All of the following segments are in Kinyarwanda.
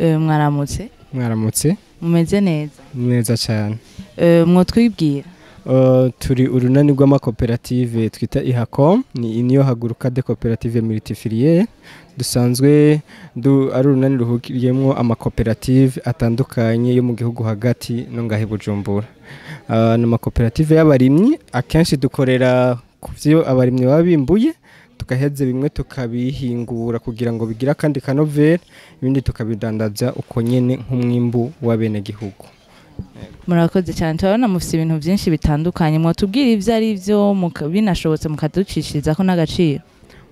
Eh, mwaramutse. Mwaramutse. Mumeze neza. Neza cyane. Eh, mwotwibwira Uh, turi urunani rw'amakoperative twita ihacom ni niyo haguruka de koperative multifiliere dusanzwe du, ari urunani ruhuriyemo amakoperative atandukanye yo mu gihugu hagati no ngahe bujumbura. Ni amakoperative y'abarimyi. Akenshi dukorera ku byo abarimyi baba bimbuye. Tugaheze bimwe tukabihingura kugira ngo bigire akandi kanovera ibindi tukabidandaza uko nyene nk'umwimbu w'abenegihugu murakoze cyane. Turabona mufite ibintu byinshi bitandukanye. Mwotubwira ibyo ari byo binashobotse mukaducishirizaho n'agaciro.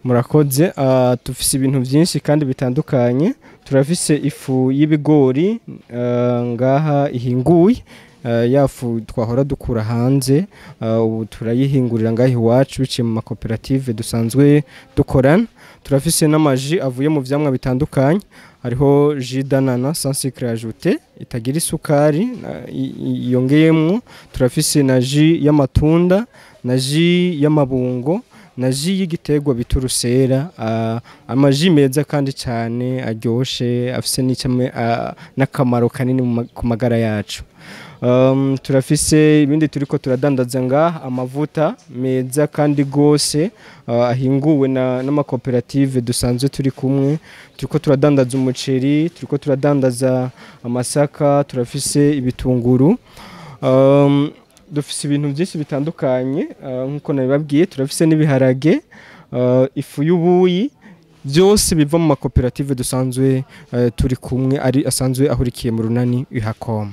Murakoze. Ah, dufise ibintu byinshi kandi bitandukanye. Turafise ifu y'ibigori ah, ngaha ihinguye. Ah, ya fu twahora dukura hanze. Ah, ubu turayihingurira ngaha iwacu biciye mu makoperative dusanzwe dukorana. Turafise n'amaji avuye mu vyamwa bitandukanye. Hariho ji danana sans sucre ajouté itagira isukari yongeyemwo. Turafise na ji y'amatunda na ji y'amabungo na ji y'igiterwa bita urusera amaji meza kandi cyane n'icame- ah, n'akamaro kanini ku magara yacu. Um, turafise ibindi turiko turadandaza ngaha amavuta meza kandi ah, ahinguwe na- n'amakoperative dusanzwe turi kumwe. Turiko turadandaza umuceri turiko turadandaza amasaka turafise ibitunguru. Dufise ibintu byinshi bitandukanye ah, nk'uko nabibabwiye turafise n'ibiharage ah, ifu y'ubuyi byose biva mu makoperative dusanzwe eh, turi kumwe ari asanzwe ahurikiye mu runani ihacom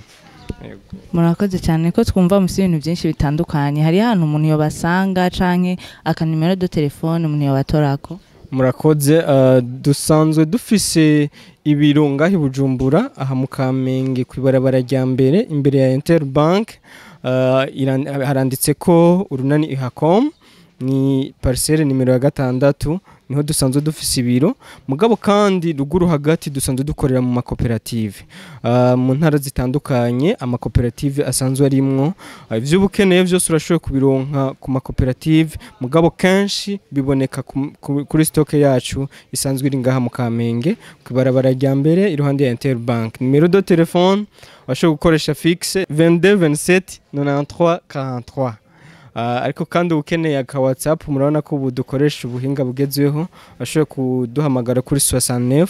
murakoze cyane ko twumva mufite ibintu byinshi bitandukanye. Hari ahantu umuntu yobasanga canke akanimero de telefone umuntu yobatorako? Murakoze dusanzwe dufise ibiro ngaho i bujumbura aha mu kamenge ku ibarabara rya mbere imbere ya interbank iran- haranditse ko urunani ihacom ni parisere nimero ya gatandatu ni ho dusanzwe dufise ibiro. Mugabo kandi ruguru hagati dusanzwe dukorera mu makoperative. Ah, mu ntara zitandukanye amakoperative asanzwe arimwo. Ah, ivyo uba ukeneye vyose urashoboye kubironka ku makoperative. Mugabo kenshi biboneka ku- ku- kuri stoke yacu isanzwe iri ngaha mu kamenge ku ibarabara rya mbere iruhande ya interbank. Nimero de telefone washobora gukoresha 22 27 93 43 Ah, ariko kandi ukeneye aka whatsapp murabona ko ubu dukoresha ubuhinga bugezweho bashobora kuduhamagara kuri 69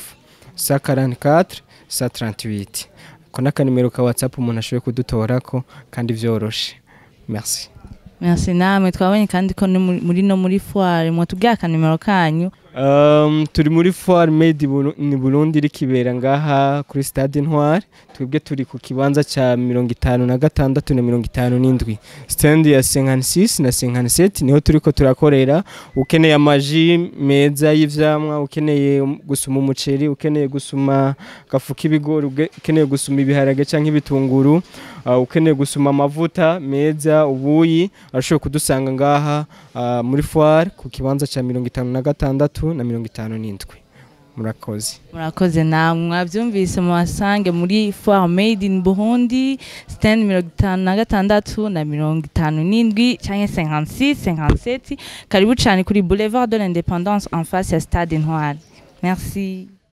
144 138 ko n'akanimero ka whatsapp umuntu ashoboye kudutorako kandi vyoroshe. Merci. Merci namwe twabonye kandi ko ni muri- no muri foire mwotubwira akanimero kanyu. Turi muri Buru- ni Burundi iri kibera ngaha kuri stade Intwari twebwe turi ku kibanza cya mirongo itanu na gatandatu na mirongo itanu n'indwi. Stand ya 56 na 57 ni ho turiko turakorera. Ukeneye amaji meza y'ivyamwa ukeneye um- gusuma umuceri ukeneye gusuma gafu k'ibigori ukeneye gusuma ibiharage canke ibitunguru uh, ukeneye gusuma amavuta meza ubuyi arashobora kudusanga ngaha uh, muri foire ku kibanza cya mirongo itanu na gatandatu. Na mirongo itanu n'indwi. Murakoze. Murakoze. Namwe mwabyumvise mubasange muri foire made in burundi stand mirongo itanu na gatandatu na mirongo itanu n'indwi canke 56 57 karibu cane kuri boulevard de l'independance en face ya stade intwari merci.